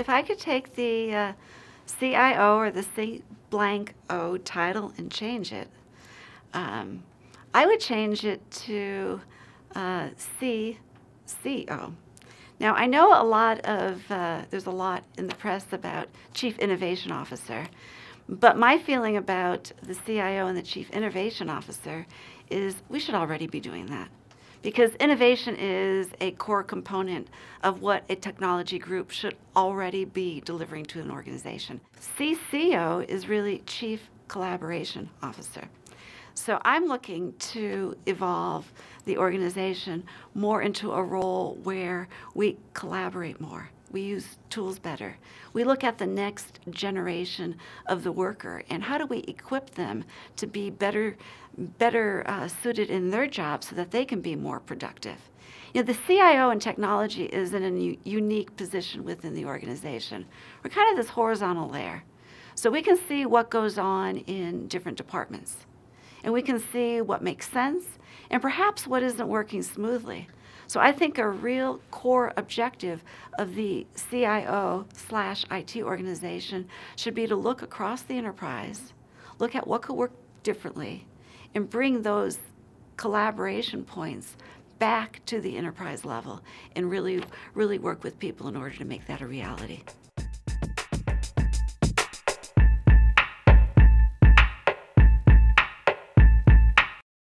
If I could take the uh, CIO or the C blank O title and change it, um, I would change it to uh, CCO. Now, I know a lot of, uh, there's a lot in the press about Chief Innovation Officer, but my feeling about the CIO and the Chief Innovation Officer is we should already be doing that because innovation is a core component of what a technology group should already be delivering to an organization. CCO is really Chief Collaboration Officer. So I'm looking to evolve the organization more into a role where we collaborate more. We use tools better. We look at the next generation of the worker and how do we equip them to be better, better uh, suited in their job so that they can be more productive. You know, the CIO in technology is in a unique position within the organization. We're kind of this horizontal layer. So we can see what goes on in different departments. And we can see what makes sense and perhaps what isn't working smoothly. So I think a real core objective of the CIO slash IT organization should be to look across the enterprise, look at what could work differently, and bring those collaboration points back to the enterprise level and really, really work with people in order to make that a reality.